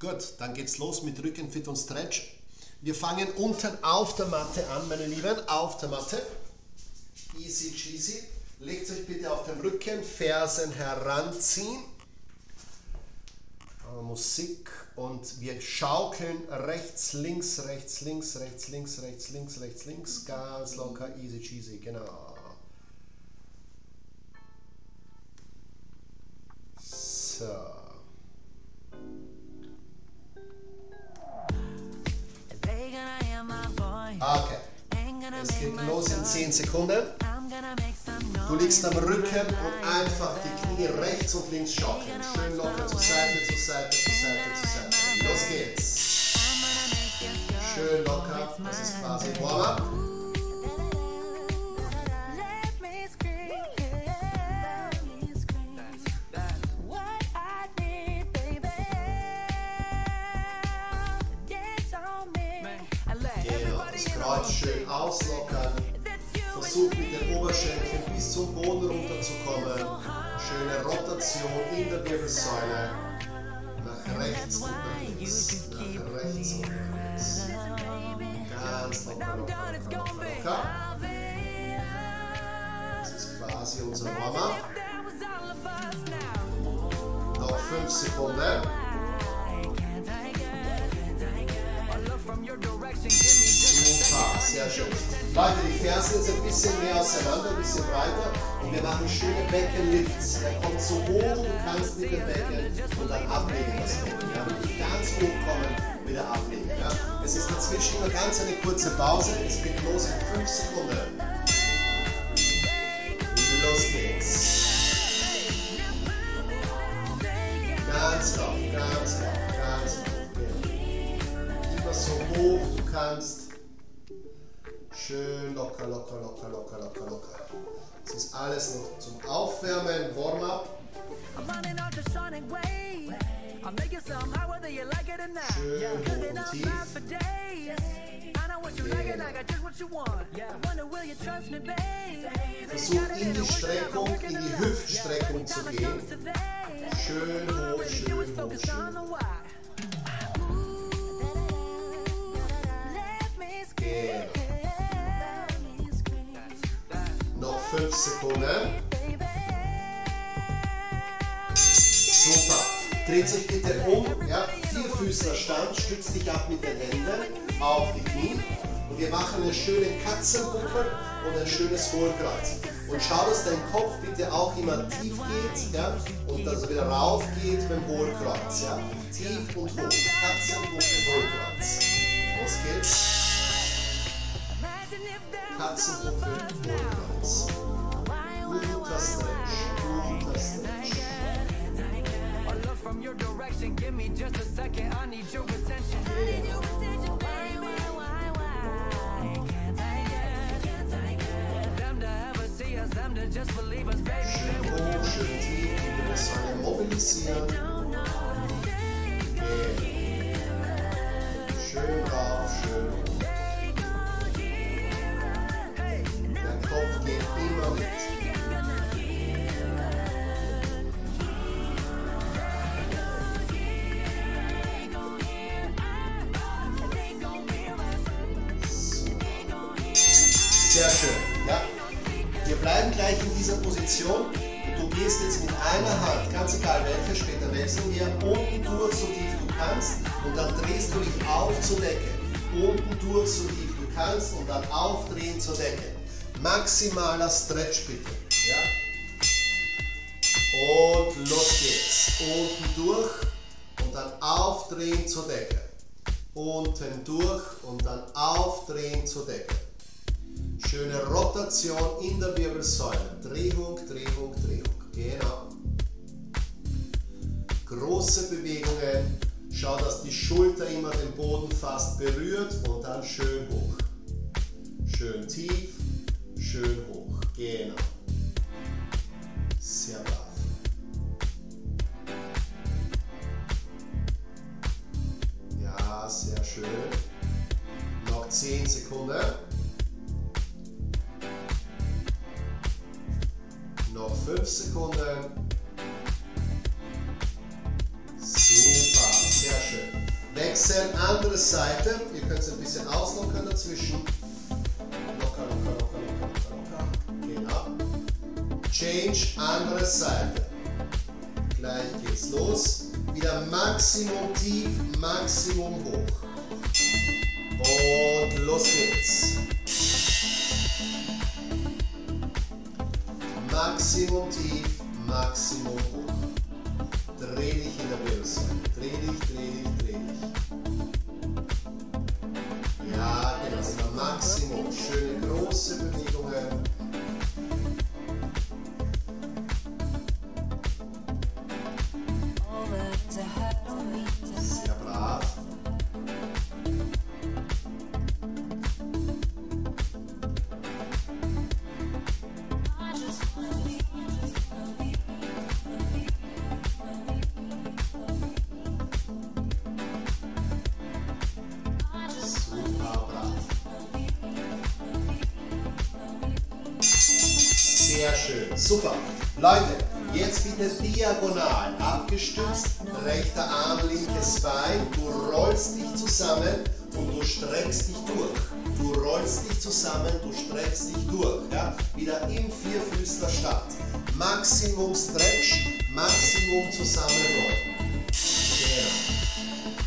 Gut, dann geht's los mit Rückenfit und Stretch. Wir fangen unten auf der Matte an, meine Lieben, auf der Matte. Easy cheesy. Legt euch bitte auf den Rücken, Fersen heranziehen. Musik und wir schaukeln rechts, links, rechts, links, rechts, links, rechts, links, rechts, links, ganz locker, easy cheesy, genau. So. Es geht los in 10 Sekunden. Du liegst am Rücken und einfach die Knie rechts und links schaukeln. Schön locker zur Seite, zur Seite, zur Seite, zur Seite. Los geht's. Schön locker. Das ist quasi Warm-up. Versuch mit den Oberschenkeln bis zum Boden runterzukommen. Schöne Rotation in der Wirbelsäule. Nach rechts und nach links. Nach rechts und nach links. Ganz locker, locker. Das ist quasi unser Warm-up. Noch 5 Sekunden. Sehr schön. Leute, die Fersen jetzt ein bisschen mehr auseinander, ein bisschen breiter und wir machen schöne Beckenlifts. Er kommt so hoch, du kannst mit dem Becken und dann ablegen das Becken. Ja, wirklich ganz hoch kommen, wieder ablegen. Ja. Es ist dazwischen immer ganz eine kurze Pause. Es geht los in 5 Sekunden. Los geht's. Ganz laut, ganz laut, ganz laut. Immer so hoch du kannst. Locker, locker, locker, locker, locker, locker. Das ist alles noch zum Aufwärmen, Warm-up. Schön. Hoch und tief. Versuch in die Streckung, in die Hüftstreckung zu gehen. Schön hoch, schön hoch, schön. hoch. 5 Sekunden. Super. Dreht sich bitte um. Ja? Vierfüßlerstand. Stützt dich ab mit den Händen auf die Knie. Und wir machen einen schönen Katzenbuckel und ein schönes Hohlkreuz. Und schau, dass dein Kopf bitte auch immer tief geht ja? und dass er wieder rauf geht beim Hohlkreuz. Ja? Tief und hoch. Katzenbuckel, Hohlkreuz. Los geht's. Katzenbuckel, Hohlkreuz. Lucas Lynch. Lucas Lynch. A look from your direction, give me just a second. I need your attention. I need your attention, baby. Them to just believe us, baby. They will give us. Mobilisieren. Maximaler Stretch bitte. Ja? Und los geht's. Unten durch und dann aufdrehen zur Decke. Unten durch und dann aufdrehen zur Decke. Schöne Rotation in der Wirbelsäule. Drehung, Drehung, Drehung. Genau. Große Bewegungen. Schau, dass die Schulter immer den Boden fast berührt und dann schön hoch. Schön tief, schön hoch. Genau. Sehr brav. Ja, sehr schön. Noch 10 Sekunden. Noch 5 Sekunden. Super, sehr schön. Wechseln, andere Seite. Ihr könnt es ein bisschen auslockern dazwischen. Change, andere Seite. Gleich geht's los. Wieder Maximum tief, Maximum hoch. Und los geht's. Maximum tief, Maximum hoch. Dreh dich in der Wirbelsäule. Dreh dich, dreh dich, dreh dich. Abgestützt. Rechter Arm, linkes Bein. Du rollst dich zusammen und du streckst dich durch. Du rollst dich zusammen, du streckst dich durch. Ja? Wieder im Vierfüßler-Start. Maximum Stretch, Maximum zusammenrollen. Genau.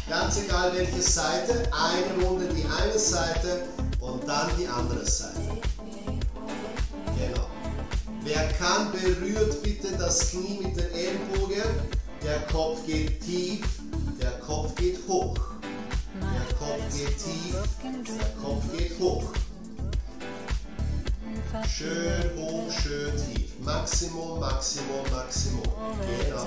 Ganz egal welche Seite, eine Runde die eine Seite und dann die andere Seite. Genau. Wer kann, berührt bitte das Knie mit den Ellenbogen. Kopf geht tief, der Kopf geht hoch. Der Kopf geht tief, der Kopf geht hoch. Schön hoch, schön tief. Maximum, Maximum, Maximum. Genau.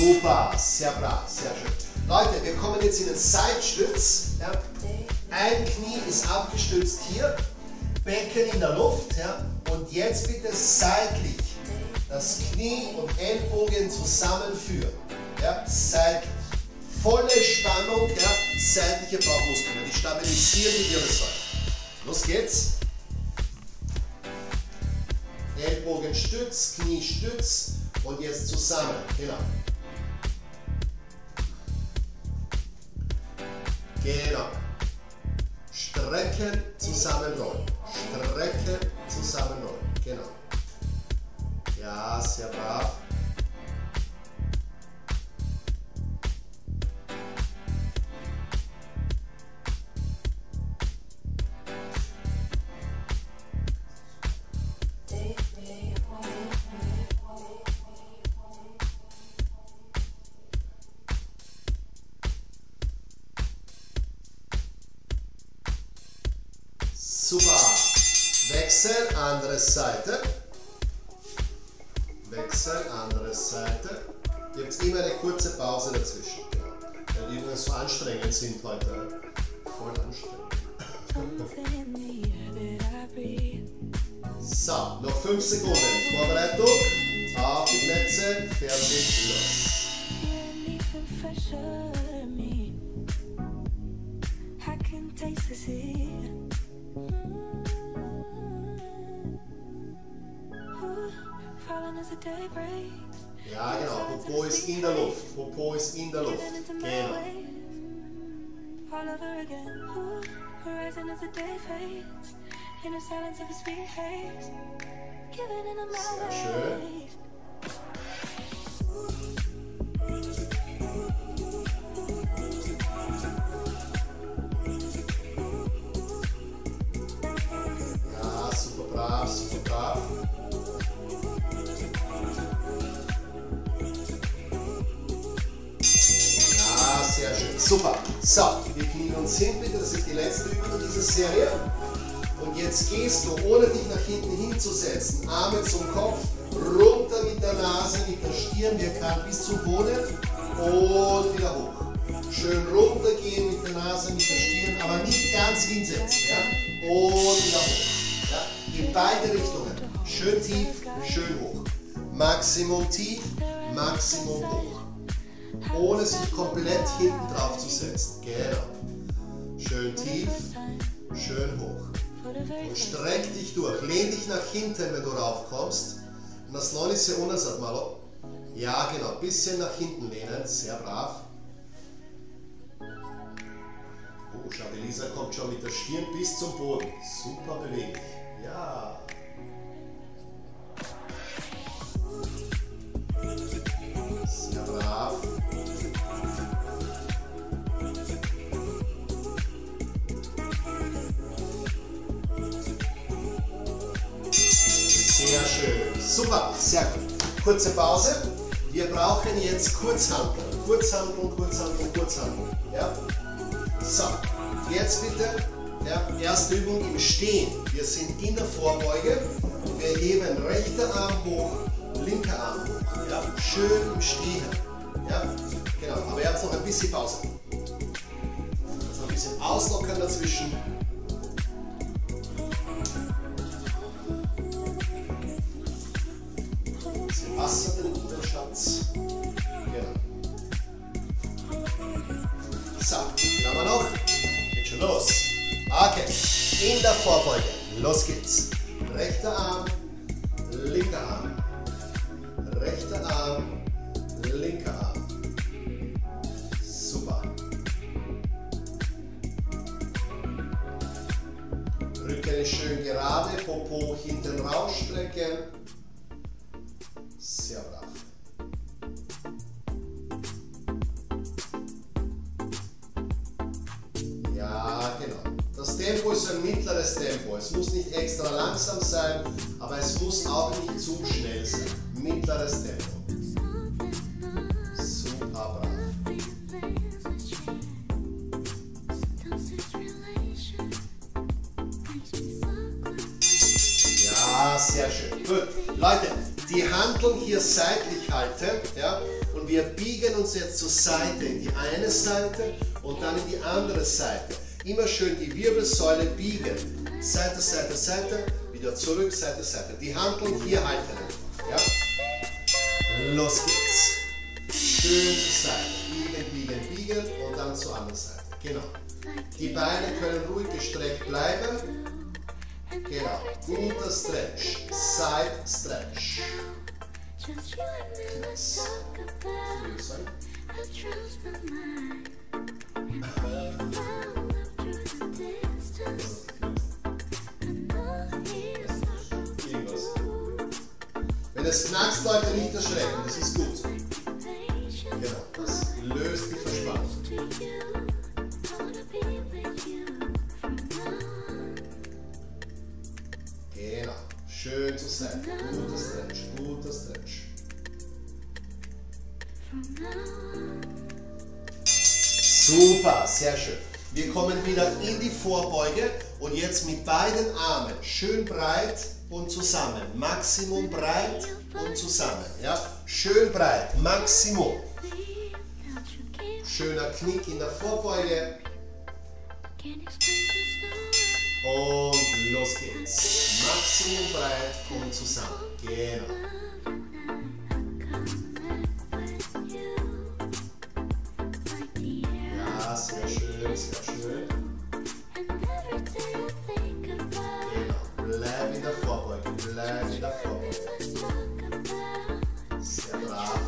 Super, sehr brav, sehr schön. Leute, wir kommen jetzt in den Seitstütz. Ja. Ein Knie ist abgestützt hier, Becken in der Luft. Ja. Und jetzt bitte seitlich das Knie und Ellbogen zusammenführen. Ja. Seitlich. Volle Spannung, ja. seitliche Bauchmuskeln. Die stabilisieren die Wirbelsäule. Los geht's. Ellbogen stütz, Knie stütz und jetzt zusammen. Genau. Genau. Strecken, zusammenrollen. Strecken, zusammenrollen. Genau. Ja, sehr brav. Ja, genau. Popo ist in der Luft. Popo ist in der Luft. Giving into my Genau. All over again. Ooh, rising as the day fades. In the silence of a sweet haze. Giving into my Sehr schön. ways. Super. So, wir knien uns hin, bitte. Das ist die letzte Übung dieser Serie. Und jetzt gehst du, ohne dich nach hinten hinzusetzen, Arme zum Kopf, runter mit der Nase, mit der Stirn, wir kann bis zum Boden und wieder hoch. Schön runtergehen mit der Nase, mit der Stirn, aber nicht ganz hinsetzen. Ja? Und wieder hoch. Ja? In beide Richtungen. Schön tief, schön hoch. Maximum tief, Maximum hoch. Ohne sich komplett hinten drauf zu setzen. Genau. Schön tief, schön hoch. Und streck dich durch. Lehn dich nach hinten, wenn du raufkommst. Nasloni se unazad malo. Ja, genau. Bisschen nach hinten lehnen. Sehr brav. Oh, schau, Elisa kommt schon mit der Stirn bis zum Boden. Super beweglich. Ja. Sehr brav. Super, sehr gut. Kurze Pause. Wir brauchen jetzt Kurzhanteln. Kurzhanteln, Kurzhanteln, Kurzhanteln. Ja? So, jetzt bitte. Ja, erste Übung im Stehen. Wir sind in der Vorbeuge. Wir heben rechter Arm hoch, linker Arm hoch. Ja? Schön im Stehen. Ja? Genau, aber jetzt noch ein bisschen Pause. Noch ein bisschen auslockern dazwischen. Biegen uns jetzt zur Seite, in die eine Seite und dann in die andere Seite. Immer schön die Wirbelsäule biegen. Seite, Seite, Seite, wieder zurück, Seite, Seite. Die Handeln hier halten. Ja? Los geht's. Schön zur Seite. Biegen, biegen, biegen und dann zur anderen Seite. Genau. Die Beine können ruhig gestreckt bleiben. Genau. Guter Stretch. Side Stretch. Just you and me, let's talk about. I trust my mind. And through the distance. Wenn es knackst, Leute, nicht erschrecken. Das ist gut. Genau. Das löst die Verspannung. Genau. Schön zur Seite. Guter Stretch. Guter Stretch. Super. Sehr schön. Wir kommen wieder in die Vorbeuge und jetzt mit beiden Armen schön breit und zusammen. Maximum breit und zusammen. Ja? Schön breit. Maximum. Schöner Knick in der Vorbeuge. Und los geht's. Maximum breit und zusammen. Genau. sehr schön, sehr schön. Genau. Bleib in der Vorbeuge, bleib in der Vorbeuge. Sehr brav.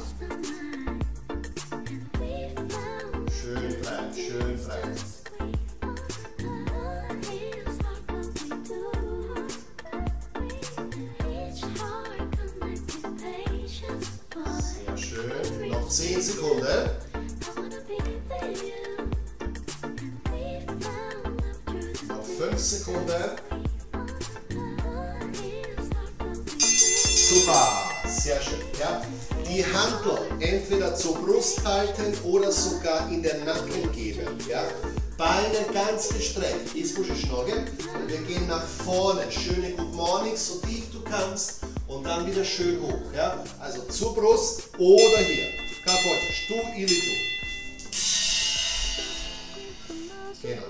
Schön breit, schön breit. Sehr schön. Noch 10 Sekunden. Super, sehr schön. Ja. Die Handel entweder zur Brust halten oder sogar in den Nacken geben. Ja. Beine ganz gestreckt. Ist Schnorren. Wir gehen nach vorne. Schöne Good Morning, so tief du kannst. Und dann wieder schön hoch. Ja. Also zur Brust oder hier. Kapotisch, tu ili tu. Genau.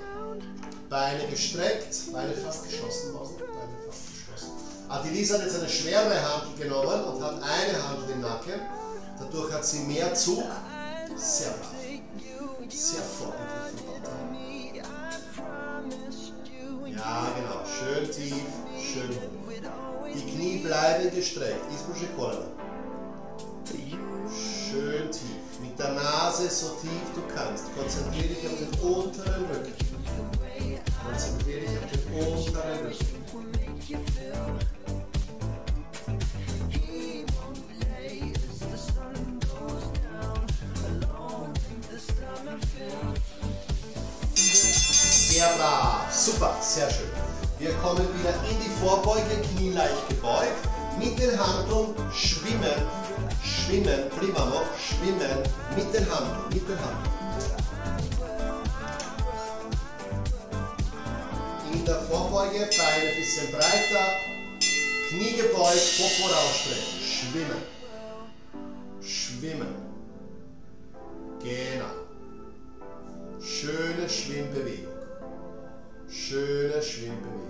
Beine gestreckt, Beine fast geschlossen. Beine fast geschlossen. Adilisa hat jetzt eine schwere Hand genommen und hat eine Hand im Nacken. Dadurch hat sie mehr Zug. Sehr brav. Sehr vorbildlich. Ja, genau. Schön tief, schön hoch. Die Knie bleiben gestreckt. Isbusche Kolana. Schön tief. Mit der Nase so tief du kannst. Konzentriere dich auf den unteren Rücken. Konzentriere dich auf den unteren Rücken. Sehr brav. Super, sehr schön. Wir kommen wieder in die Vorbeuge, Knie leicht gebeugt. Mit den Handeln schwimmen, schwimmen, prima noch, schwimmen mit den Handeln, mit den Handeln. In der Vorbeuge, Beine ein bisschen breiter, Knie gebeugt, Popo rausstrecken, schwimmen, schwimmen. Genau. Schöne Schwimmbewegung. Schöne Schwimmbewegung.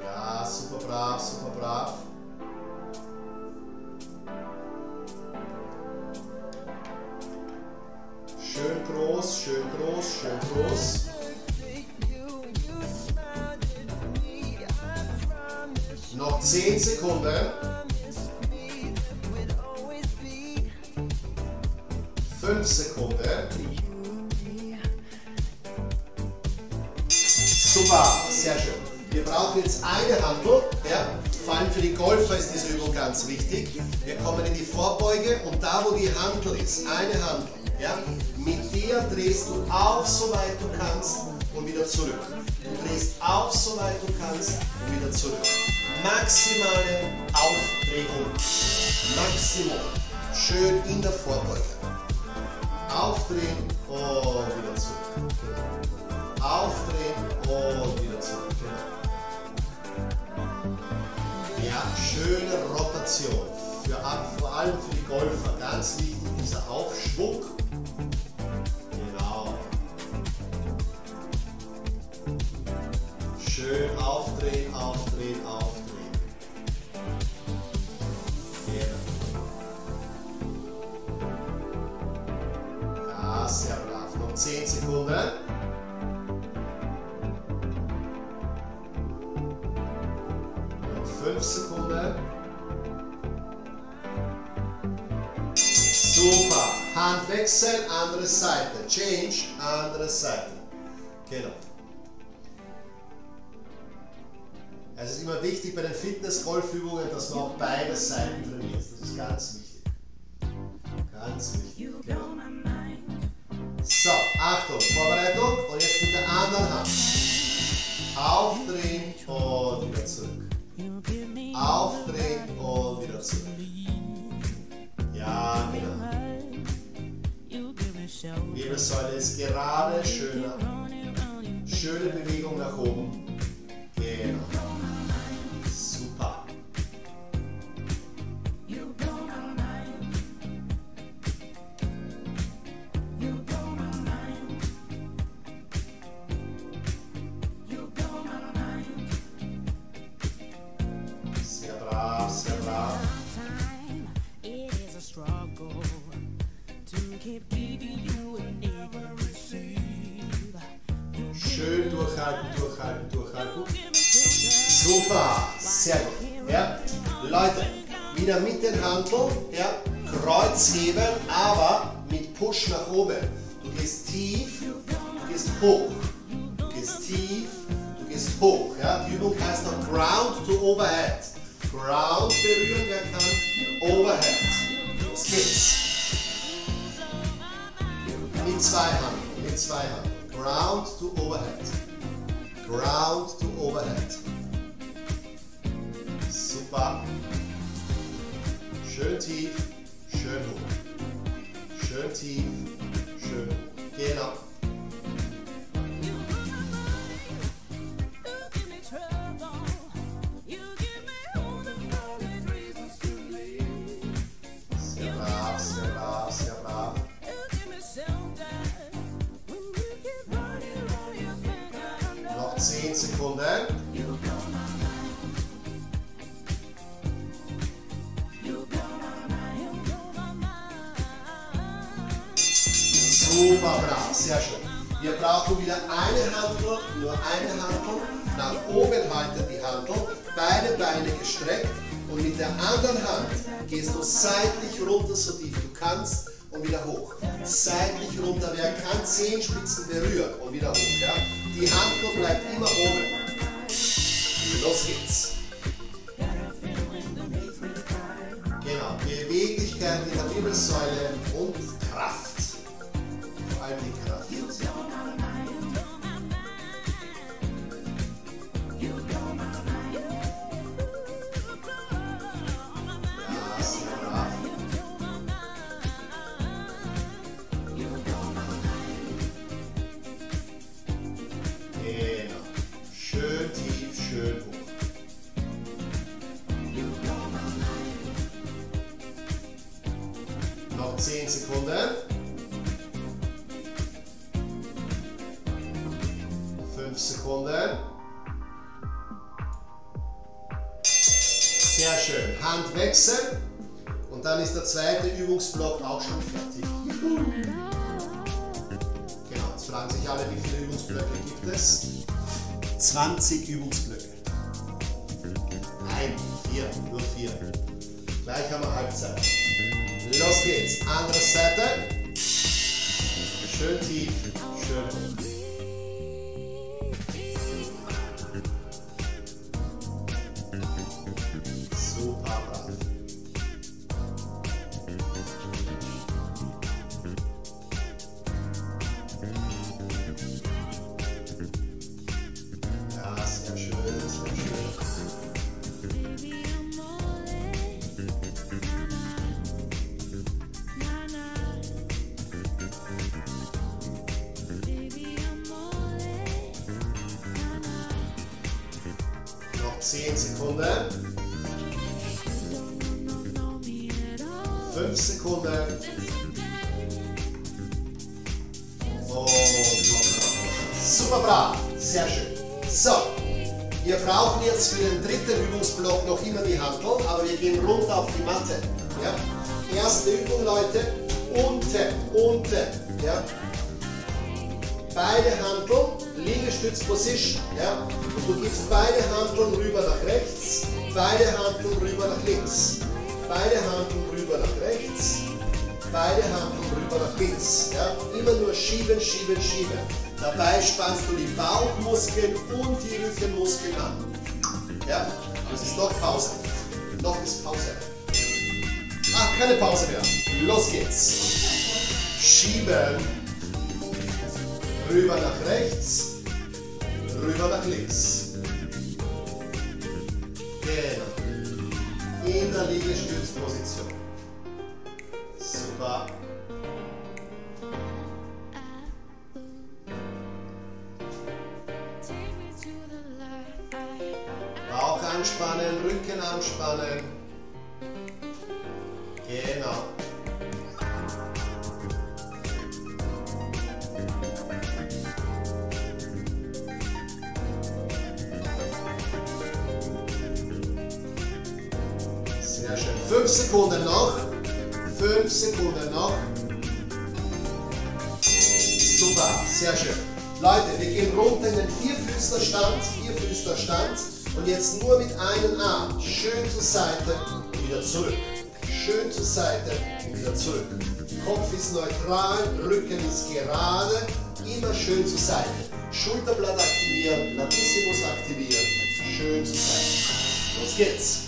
Ja, super brav, super Handel ist, eine Handel. Ja. Mit der drehst du auf, soweit du kannst und wieder zurück. Du drehst auf, soweit du kannst und wieder zurück. Maximale Aufdrehung. Maximum. Schön in der Vorbeuge. Aufdrehen und wieder zurück. Genau. Aufdrehen und wieder zurück. Genau. Ja, schöne Rotation. Allem für die Golfer ganz wichtig, dieser Aufschwung. Genau. Schön aufdrehen, aufdrehen, aufdrehen. Genau. Ja, sehr brav. Noch 10 Sekunden. Hand wechseln, andere Seite. Change, andere Seite. Genau. Es ist immer wichtig bei den Fitness-Golfübungen, dass man auch beide Seiten trainiert. Das ist ganz wichtig. Ganz wichtig. Genau. So, Achtung, Vorbereitung und jetzt mit der anderen Hand. Aufdrehen und wieder zurück. Aufdrehen und wieder zurück. Ja, genau. Wirbelsäule ist gerade, schöner. Schöne Bewegung nach oben. Genau. Super. Sehr brav, sehr brav. Schön durchhalten, durchhalten, durchhalten. Super, sehr gut. Ja, Leute, Wieder mit den Handeln, ja, Kreuzheben, aber mit Push nach oben. Du gehst tief, du gehst hoch. Du gehst tief, du gehst hoch. Ja. Die Übung heißt noch Ground to Overhead. Ground berühren, wer kann? Overhead. Los geht's. Mit zwei Handeln, mit zwei Handeln. Ground to Overhead. Ground to Overhead. Super. Schön tief, schön hoch. Schön tief, schön hoch. Genau. Super brav, sehr schön. Wir brauchen wieder eine Handel, nur eine Handel. Nach oben halten die Handel, beide Beine gestreckt und mit der anderen Hand gehst du seitlich runter, so tief du kannst und wieder hoch. Seitlich runter, wer kann Zehenspitzen berühren und wieder hoch. Ja? Die Handel bleibt immer oben. Los geht's. Genau, Beweglichkeit in der Wirbelsäule und Kraft. Vor allem 5 Sekunden. Und locker. Super brav. Sehr schön. So. Wir brauchen jetzt für den dritten Übungsblock noch immer die Handel, aber wir gehen runter auf die Matte. Ja? Erste Übung, Leute. Unten, unten. Ja? Beide Handeln, Liegestütz-Position. Ja? Du gibst beide Handeln rüber nach rechts, beide Handeln rüber nach links, beide Handeln rüber nach rechts, beide Handeln rüber nach links. Ja? Immer nur schieben, schieben, schieben. Dabei spannst du die Bauchmuskeln und die Rückenmuskeln an. Ja? Das ist noch Pause. Noch ist Pause. Ah, keine Pause mehr. Los geht's. Schieben. Rüber nach rechts. Rüber nach links. Genau. In der Liegestützposition. Light. Bauch anspannen, Rücken anspannen. Genau. Sehr schön. Fünf Sekunden noch. Fünf Sekunden noch. Super, sehr schön. Leute, wir gehen runter in den Vierfüßlerstand, Vierfüßlerstand und jetzt nur mit einem Arm schön zur Seite und wieder zurück. Schön zur Seite und wieder zurück. Kopf ist neutral, Rücken ist gerade, immer schön zur Seite. Schulterblatt aktivieren, Latissimus aktivieren, schön zur Seite. Los geht's.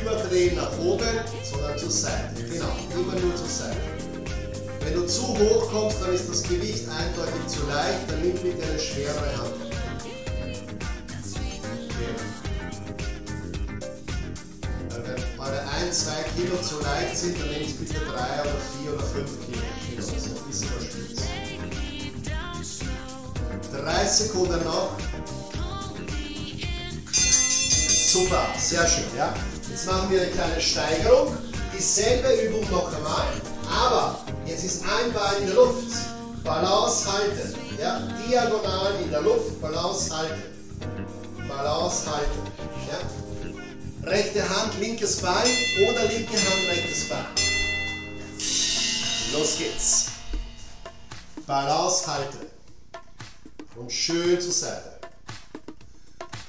Überdrehen nach oben, sondern zur Seite. Genau, immer nur zur Seite. Wenn du zu hoch kommst, dann ist das Gewicht eindeutig zu leicht, dann nimm bitte eine schwerere Hand. Weil Wenn eure 1, 2 Kilo zu leicht sind, dann nehmt bitte 3 oder 4 oder 5 Kilo. Genau, so ein bisschen überspitzt. 3 Sekunden noch. Super, sehr schön. Ja? Jetzt machen wir eine kleine Steigerung. Dieselbe Übung noch einmal, aber jetzt ist ein Bein in der Luft. Balance halten. Ja? Diagonal in der Luft, Balance halten. Balance halten. Ja? Rechte Hand, linkes Bein oder linke Hand, rechtes Bein. Los geht's. Balance halten. Und schön zur Seite.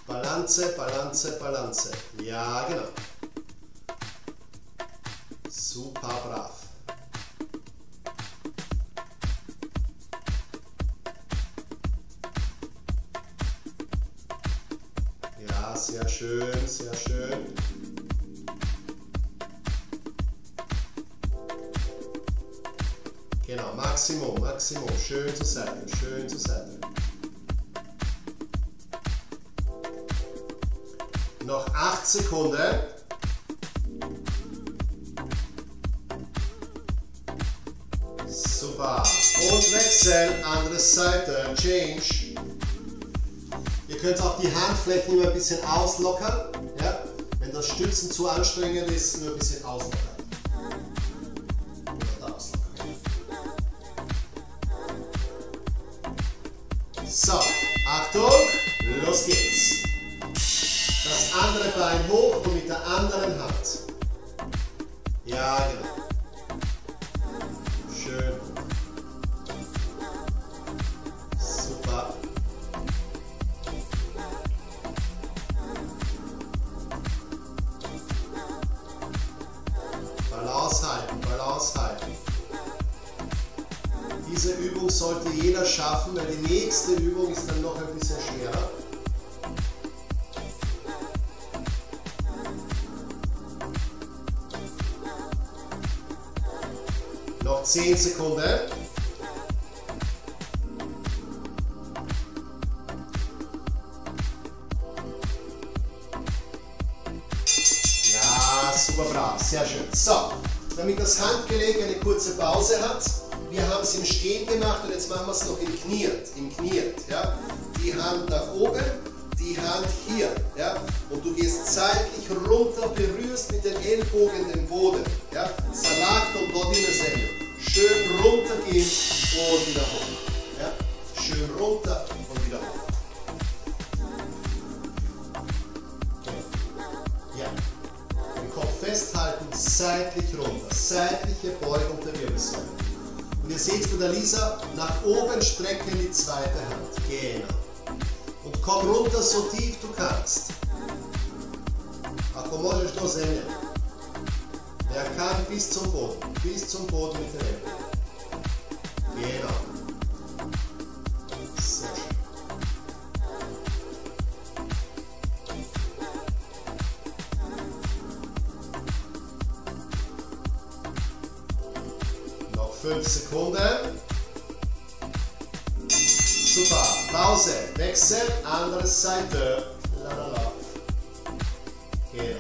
Balance, Balance, Balance. Ja, genau. Super brav. Ja, sehr schön, sehr schön. Genau, Maximum, Maximum. Schön zur Seite, schön zur Seite. Noch 8 Sekunden. Super. Und wechseln, andere Seite, Change. Ihr könnt auch die Handflächen immer ein bisschen auslockern. Ja? Wenn das Stützen zu anstrengend ist, nur ein bisschen auslockern. Seht bei der Lisa, nach oben strecken die zweite Hand. Genau. Und komm runter so tief du kannst. Ako možeš do zemlje. Der kann bis zum Boden. Bis zum Boden mit den Händen. Genau. Seite. La la la. Genau.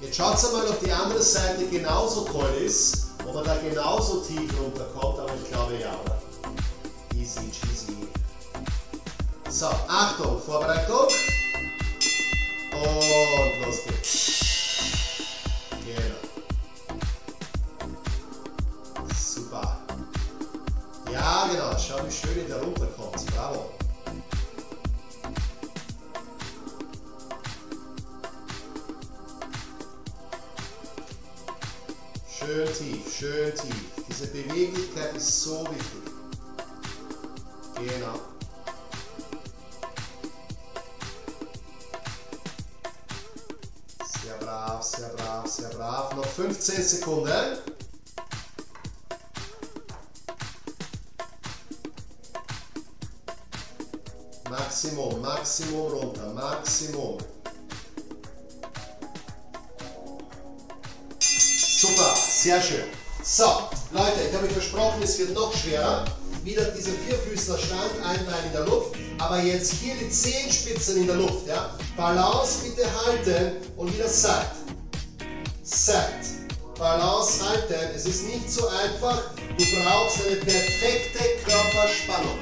Jetzt schaut mal, ob die andere Seite genauso toll ist, ob man da genauso tief runterkommt, aber ich glaube ja, oder? Easy cheesy. So, Achtung, Vorbereitung. Und los geht's. Super, sehr schön. So, Leute, ich habe euch versprochen, es wird noch schwerer. Wieder dieser Vierfüßler-Stand, ein Bein in der Luft. Aber jetzt hier die Zehenspitzen in der Luft. Ja? Balance bitte halten und wieder Side. Side. Balance halten. Es ist nicht so einfach. Du brauchst eine perfekte Körperspannung.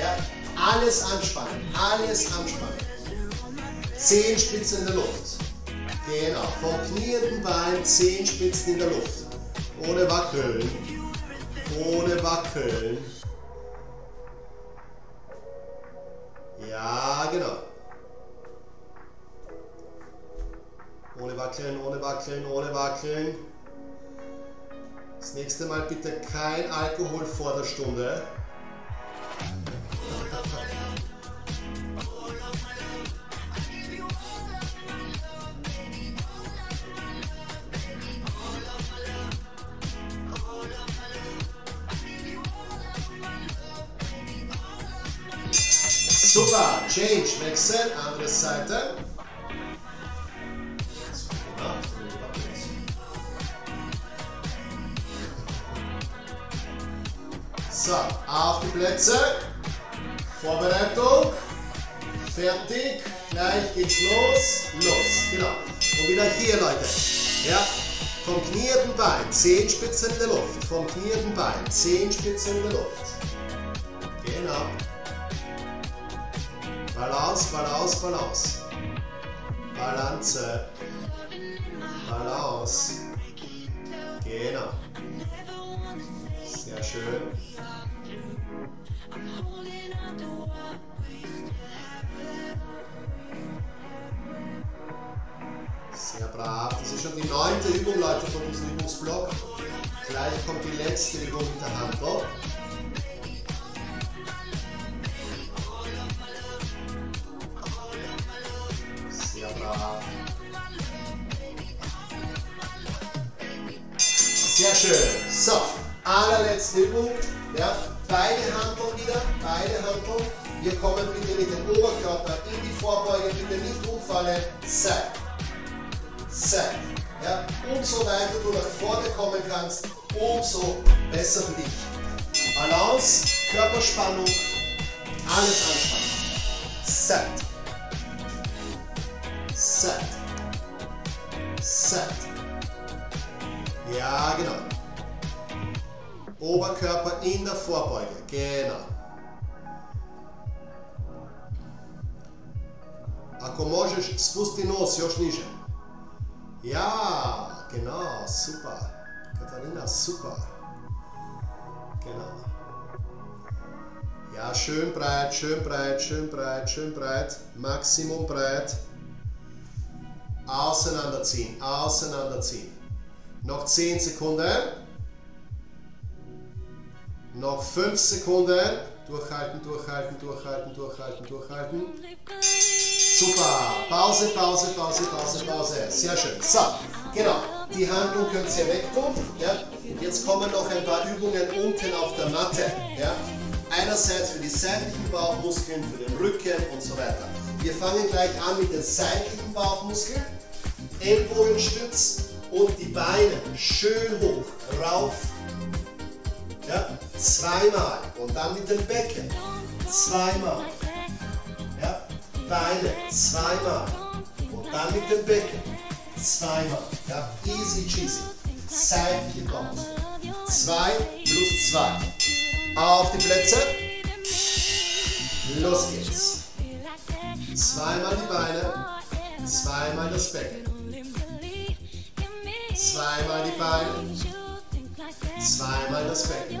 Ja? Alles anspannen. Alles anspannen. Zehenspitzen in der Luft. Genau, vom knienden Bein Zehenspitzen in der Luft. Ohne wackeln. Ohne wackeln. Ja, genau. Ohne wackeln, ohne wackeln, ohne wackeln. Das nächste Mal bitte kein Alkohol vor der Stunde. Change, Wechsel, andere Seite. So, auf die Plätze. Vorbereitung. Fertig. Gleich geht's los. Los, genau. Und wieder hier, Leute. Ja, vom knierten Bein, Zehenspitzen in der Luft. Vom knierten Bein, Zehenspitzen in der Luft. Genau. Balance, Balance, Balance. Balance. Balance. Genau. Sehr schön. Sehr brav. Das ist schon die neunte Übung, Leute, von diesem Übungsblock. Gleich kommt die letzte Übung mit der Hand drauf. Allerletzte Übung. Ja, beide Handeln wieder, beide Handeln. Wir kommen bitte mit dem Oberkörper in die Vorbeuge, bitte nicht umfallen. Side. Side. Ja, umso weiter du nach vorne kommen kannst, umso besser für dich. Balance, Körperspannung, alles anspannen. Side. Set. Set. Ja, genau. Oberkörper in der Vorbeuge. Genau. Ako možeš, spusti nos još niže. Ja, genau, super. Katharina, super. Genau. Ja, schön breit, schön breit, schön breit, schön breit. Maximum breit. Auseinanderziehen, auseinanderziehen. Noch 10 Sekunden. Noch 5 Sekunden. Durchhalten, durchhalten, durchhalten, durchhalten, durchhalten. Super. Pause, Pause, Pause, Pause, Pause. Sehr schön. So, genau. Die Handlung könnt ihr wegtun. Ja? Jetzt kommen noch ein paar Übungen unten auf der Matte. Ja? Einerseits für die seitlichen Bauchmuskeln, für den Rücken und so weiter. Wir fangen gleich an mit den seitlichen Bauchmuskeln. Ellbogenstütz und die Beine schön hoch, rauf. Ja? Zweimal und dann mit dem Becken. Zweimal. Ja? Beine zweimal und dann mit dem Becken. Zweimal. Ja? Easy cheesy. Bauchmuskeln. Zwei plus zwei. Auf die Plätze. Los geht's. Zweimal die Beine, zweimal das Becken. Zweimal die Beine, zweimal das Becken.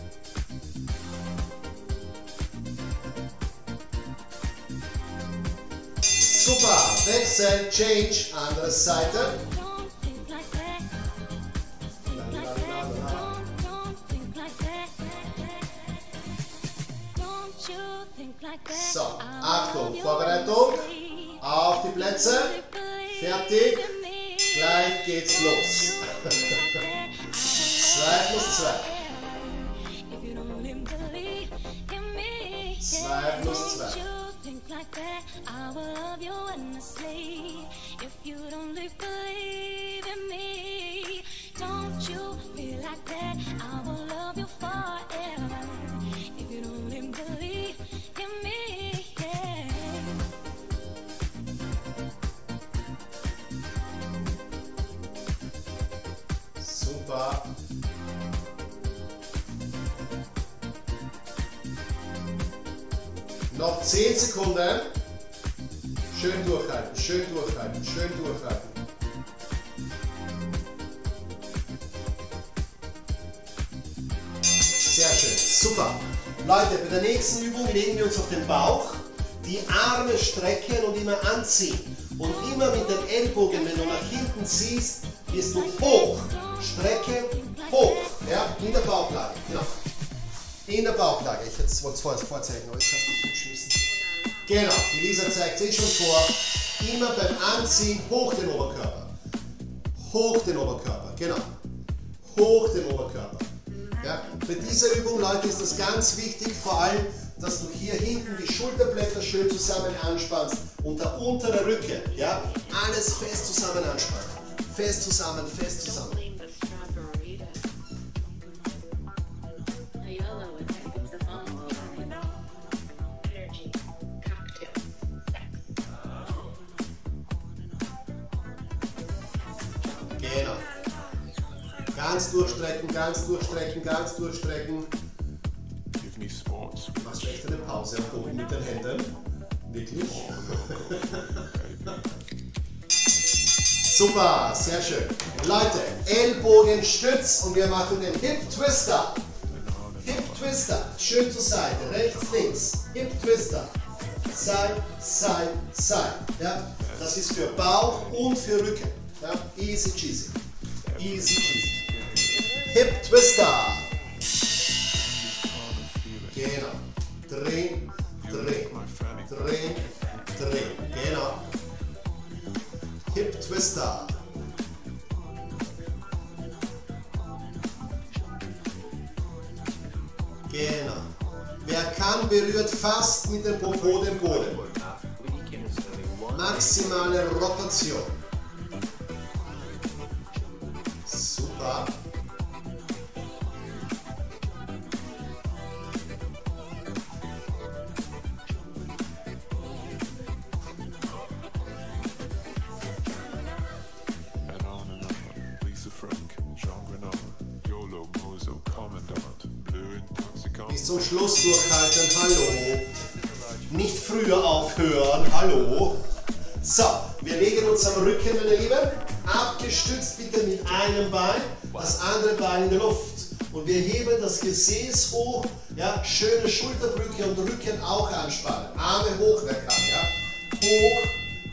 Super, Wechsel, Change, andere Seite. So, Achtung, Vorbereitung. Auf die Plätze. Fertig. Gleich geht's los. 2 plus 2. Sekunden. Schön durchhalten, schön durchhalten, schön durchhalten. Sehr schön, super. Leute, bei der nächsten Übung legen wir uns auf den Bauch, die Arme strecken und immer anziehen. Und immer mit dem Ellbogen, wenn du nach hinten ziehst, gehst du hoch. Strecke, hoch. Ja, in der Bauchlage. Genau. In der Bauchlage. Ich wollte es vorzeigen, aber hast du es geschmissen. Genau, die Lisa zeigt sich schon vor. Immer beim Anziehen hoch den Oberkörper. Hoch den Oberkörper, genau. Hoch den Oberkörper. Ja, bei dieser Übung, Leute, ist das ganz wichtig, vor allem, dass du hier hinten die Schulterblätter schön zusammen anspannst und der untere Rücken, ja, alles fest zusammen anspannen. Fest zusammen, fest zusammen. Ganz durchstrecken, ganz durchstrecken, ganz durchstrecken. Give me sports. Machst du echt eine Pause am Boden mit den Händen? Wirklich? Super, sehr schön. Leute, Ellbogenstütz und wir machen den Hip Twister. Hip Twister, schön zur Seite, rechts, links. Hip Twister. Side, Side, Side. Ja? Das ist für Bauch und für Rücken. Ja? Easy cheesy. Easy cheesy. Hip Twister. Genau. Drehen, drehen, drehen, drehen. Genau. Hip Twister. Genau. Wer kann, berührt fast mit dem Popo den Boden. Maximale Rotation. Super. Zum Schluss durchhalten. Hallo. Nicht früher aufhören. Hallo. So, wir legen uns am Rücken, meine Lieben. Abgestützt bitte mit einem Bein, das andere Bein in der Luft. Und wir heben das Gesäß hoch. Ja, schöne Schulterbrücke und Rücken auch anspannen. Arme hoch, wer kann. Ja. Hoch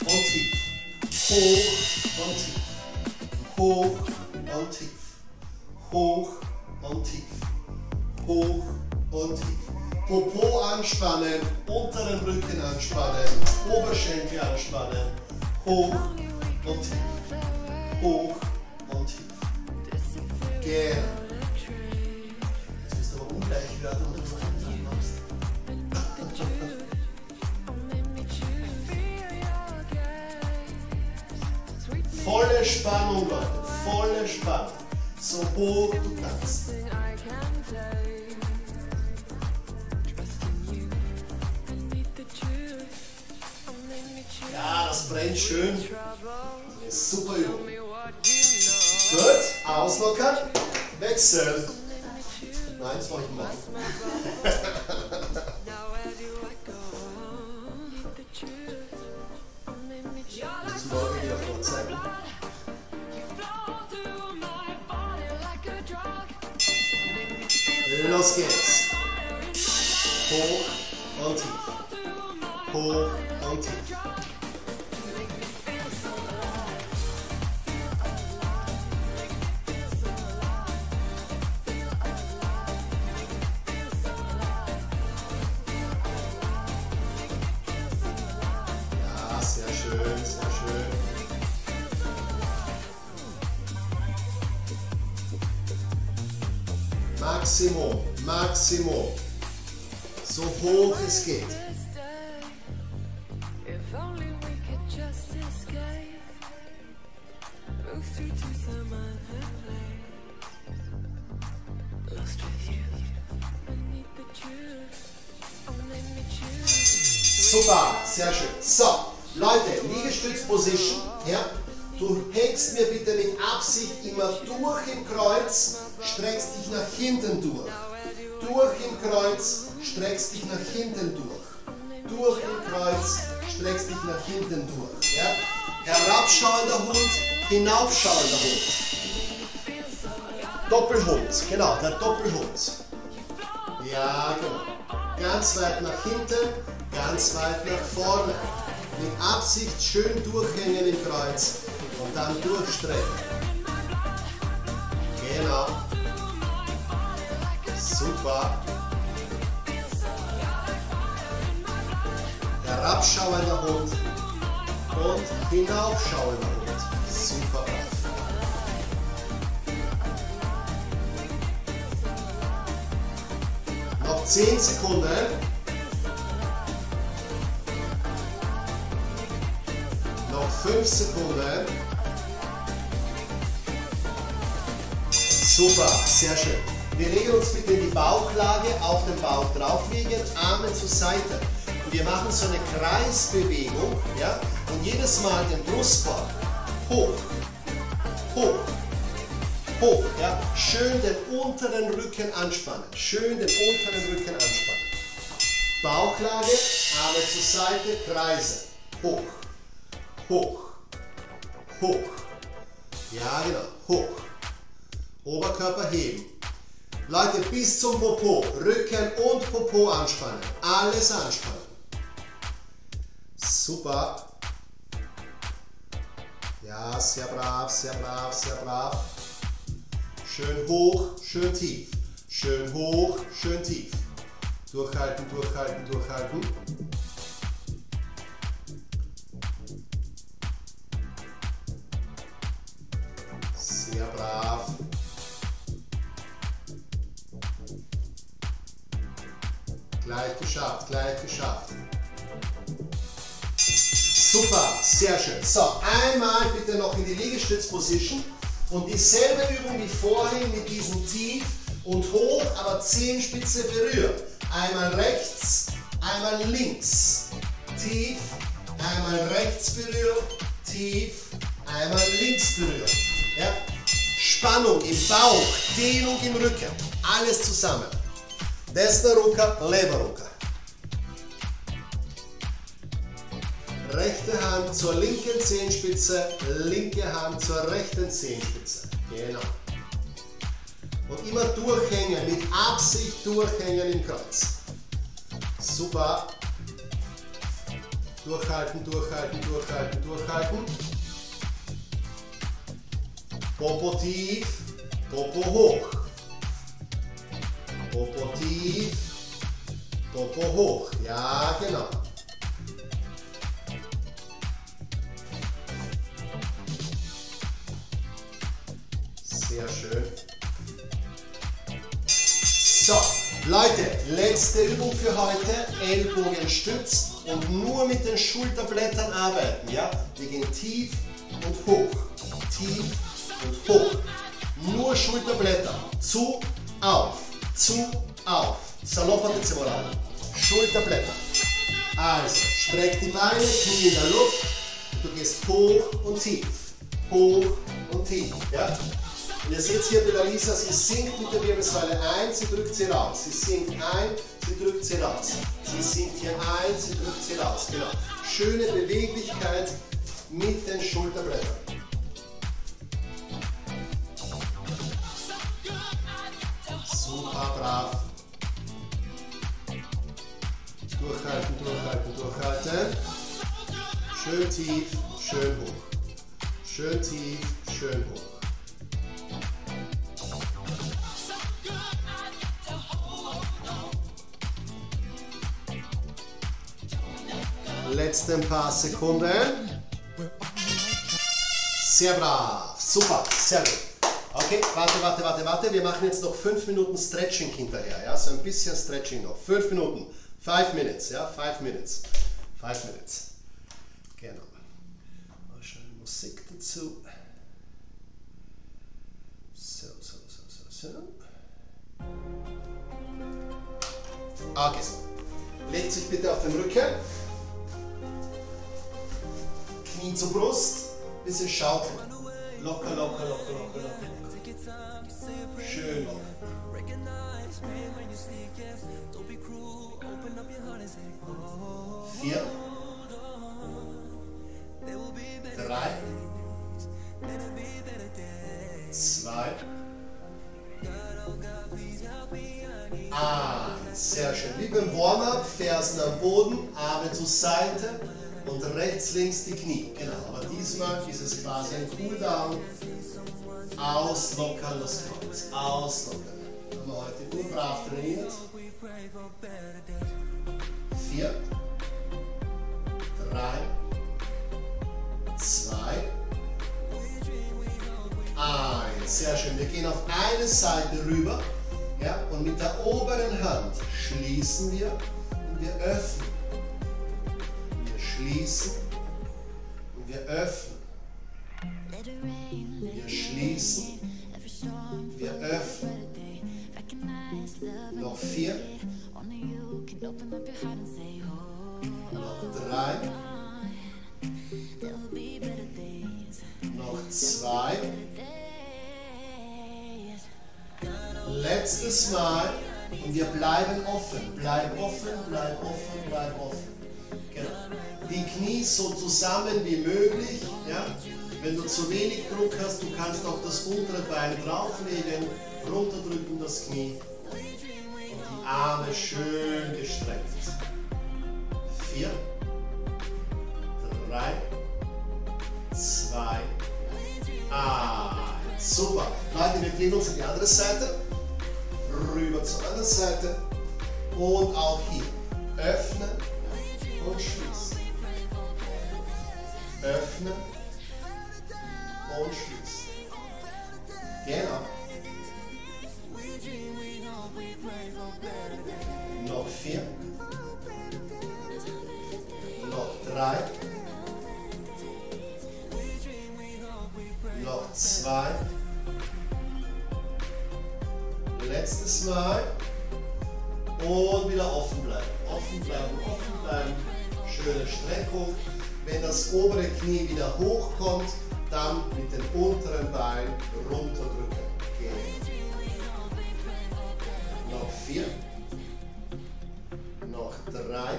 und tief. Hoch und tief. Hoch und tief. Hoch und tief. Hoch und. Popo anspannen, unteren Rücken anspannen, Oberschenkel anspannen. Hoch und. Hoch und. Genau. Jetzt bist du aber ungleich gerade und du machst. Volle Spannung, Leute. Volle Spannung. So hoch du kannst. Ja, das brennt schön. Super Übung. Gut, auslockern, wechseln. Nein, das mache ich morgen. Los geht's. Hoch und tief. Hoch und tief. The truth. Oh, let me choose. Super, sehr schön. So, Leute, Liegestütz-Position. Ja. Du hängst mir bitte mit Absicht immer durch im Kreuz, streckst hinten durch. Durch im Kreuz, streckst dich nach hinten durch. Durch im Kreuz, streckst dich nach hinten durch. Ja. Herabschauender Hund, hinaufschauender Hund. Doppelhund, genau, der Doppelhund. Ja, genau. Ganz weit nach hinten, ganz weit nach vorne. Mit Absicht schön durchhängen im Kreuz und dann durchstrecken. Genau. Super. Herabschauender Hund und hinaufschauender Hund. Super. Noch 10 Sekunden. Noch 5 Sekunden. Super, sehr schön. Wir legen uns bitte die Bauchlage, auf den Bauch drauflegen, Arme zur Seite. Und wir machen so eine Kreisbewegung, ja? Und jedes Mal den Brustkorb hoch, hoch, hoch, ja? Schön den unteren Rücken anspannen, schön den unteren Rücken anspannen. Bauchlage, Arme zur Seite, Kreise, hoch, hoch, hoch. Ja, genau, hoch. Oberkörper heben. Leute, bis zum Popo. Rücken und Popo anspannen. Alles anspannen. Super. Ja, sehr brav, sehr brav, sehr brav. Schön hoch, schön tief. Schön hoch, schön tief. Durchhalten, durchhalten, durchhalten. Sehr brav. Gleich geschafft, gleich geschafft. Super, sehr schön. So, einmal bitte noch in die Liegestütz-Position und dieselbe Übung wie vorhin mit diesem Tief und hoch, aber Zehenspitze berühren. Einmal rechts, einmal links. Tief, einmal rechts berühren, tief, einmal links berühren. Ja? Spannung im Bauch, Dehnung im Rücken, alles zusammen. Desna ruka, leva ruka. Rechte Hand zur linken Zehenspitze, linke Hand zur rechten Zehenspitze. Genau. Und immer durchhängen, mit Absicht durchhängen im Kreuz. Super. Durchhalten, durchhalten, durchhalten, durchhalten. Popo tief, Popo hoch. Popo tief, Popo hoch. Ja, genau. Sehr schön. So, Leute, letzte Übung für heute. Ellbogenstütz und nur mit den Schulterblättern arbeiten. Ja? Wir gehen tief und hoch. Tief und hoch. Nur Schulterblätter. Zu, auf. Zu, auf. Salopate Zemolano. Schulterblätter. Also, streck die Beine, Knie in der Luft. Du gehst hoch und tief. Hoch und tief. Ja? Und ihr seht hier bei der Lisa, sie sinkt mit der Wirbelsäule ein, sie drückt sie raus. Sie sinkt ein, sie drückt sie raus. Sie sinkt hier ein, sie drückt sie raus. Genau. Schöne Beweglichkeit mit den Schulterblättern. Super brav. Durchhalten, durchhalten, durchhalten. Schön tief, schön hoch. Schön tief, schön hoch. Letzte ein paar Sekunden. Sehr brav. Super. Sehr gut. Okay, warte, warte, warte, warte. Wir machen jetzt noch fünf Minuten Stretching hinterher. Ja, so ein bisschen Stretching noch. Fünf Minuten. Five minutes. Ja, five minutes. Five minutes. Genau. Mal schön Musik dazu. So, so, so, so, so. Okay. Legt sich bitte auf den Rücken. Knie zur Brust, bisschen schaukeln. Locker, locker, locker, locker, locker. Schön locker. Vier. Drei. Zwei. Ah, sehr schön. Wie beim Warm-up, Fersen am Boden, Arme zur Seite und rechts, links die Knie. Genau, aber diesmal ist es quasi ein Cooldown. Auslockern das Kreuz. Auslockern. Haben wir heute nur brav trainiert. Vier. Drei. Zwei. Eins. Sehr schön. Wir gehen auf eine Seite rüber. Ja, und mit der oberen Hand schließen wir und wir öffnen. Schließen und wir öffnen. Wir schließen, wir öffnen. Noch vier. Noch drei. Noch zwei. Letztes Mal. Und wir bleiben offen. Bleib offen, bleib offen, bleib offen. Die Knie so zusammen wie möglich. Ja? Wenn du zu wenig Druck hast, du kannst auch das untere Bein drauflegen, runterdrücken das Knie und die Arme schön gestreckt. Vier, drei, zwei, eins. Super. Leute, wir gehen uns in die andere Seite. Rüber zur anderen Seite. Und auch hier. Öffnen und schließen. Öffnen und schließen. Genau. Noch vier. Noch drei. Noch zwei. Letztes Mal. Und wieder offen bleiben. Offen bleiben, offen bleiben. Schöne Streckung. Wenn das obere Knie wieder hochkommt, dann mit dem unteren Bein runterdrücken. Gehen. Noch vier. noch drei,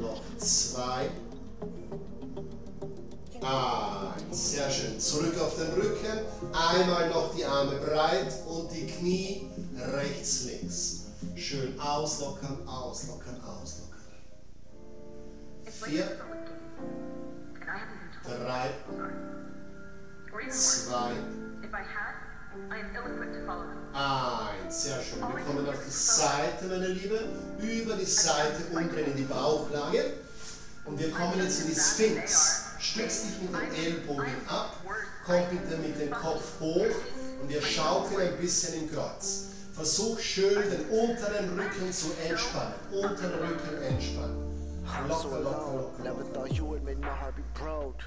noch zwei, eins. Sehr schön. Zurück auf den Rücken. Einmal noch die Arme breit und die Knie rechts, links. Schön auslockern, auslockern, auslockern. Vier, drei, zwei. Eins, sehr schön. Wir kommen auf die Seite, meine Liebe. Über die Seite umdrehen in die Bauchlage. Und wir kommen jetzt in die Sphinx. Stütz dich mit den Ellbogen ab. Komm bitte mit dem Kopf hoch. Und wir schaukeln ein bisschen im Kreuz. Versuch schön den unteren Rücken zu entspannen. Unteren Rücken entspannen. I'm so alone. Never thought you would make my heart be broke.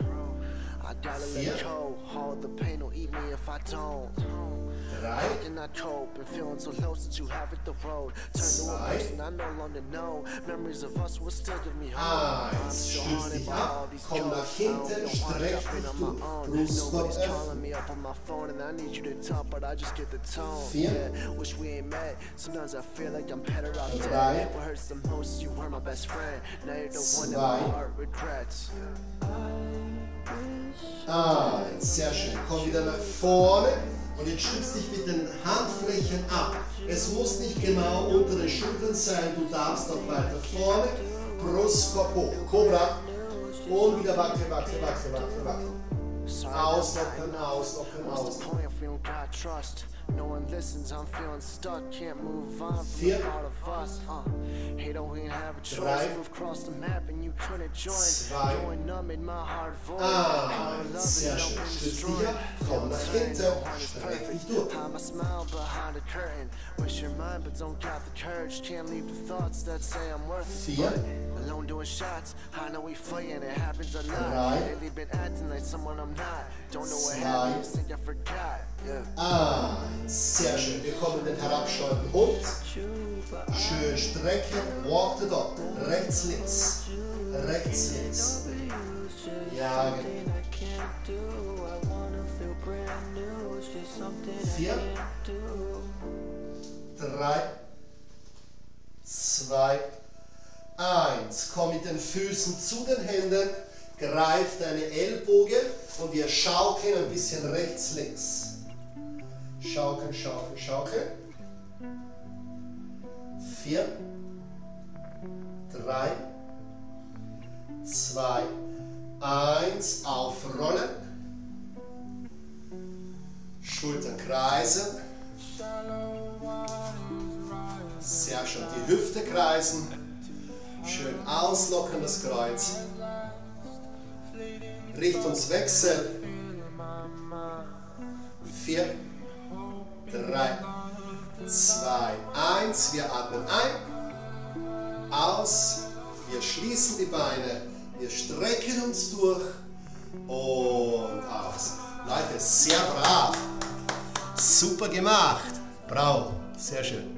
I gotta Vier. let go. All the pain will eat me if I don't. Drei, And I cope and feeling so low since you have hit the road. Turn to a person I no longer know. Memories of us will still give me hope. I'm Eins. so haunted by all these Komm. I don't feel haunted, Streck I've been on my own. Nobody's calling me up on my phone and I need you to talk, but I just get the tone. Yeah, wish we ain't met. Sometimes I feel like I'm better off dead. What hurts the most, you were my best friend. Now you're the one that my heart regrets. Eins, sehr schön. Komm wieder nach vorne und jetzt stütz dich mit den Handflächen ab. Es muss nicht genau unter den Schultern sein, du darfst auch weiter vorne. Brustkorb hoch, Cobra. Und wieder wackeln, wackeln, wackeln, wackeln, wackeln. Auslockern, auslockern, What's the auslockern. point if we don't got trust? No one listens, I'm feeling stuck, can't move on from the of us. Uh, hey, don't we have a choice? Move across the map and you couldn't join. Going numb in my heart void. Ah, sehr schön. Stütz dich ab, komm nach hinten, streck dich durch. Hide my smile behind a curtain. Wish your mind, but don't got the courage. Can't leave the thoughts that say I'm worth it. Alone doing shots. I know we fighting, it happens a lot. Lately been acting like someone I'm not. Zwei. Eins, sehr schön. Wir kommen den herabschauenden Hund. Schön strecken, walk the dog. Rechts, links. Rechts, links. Ja, genau. Vier, drei, zwei, eins. Komm mit den Füßen zu den Händen, greif deine Ellbogen und wir schaukeln ein bisschen rechts, links. Schaukeln, schaukeln, schaukeln. Vier, drei, zwei, eins. Aufrollen. Schultern kreisen. Sehr schön. Die Hüfte kreisen. Schön auslockern das Kreuz. Richtungswechsel. Vier, drei, zwei, eins. Wir atmen ein. Aus. Wir schließen die Beine. Wir strecken uns durch. Und aus. Leute, sehr brav. Super gemacht. Bravo. Sehr schön.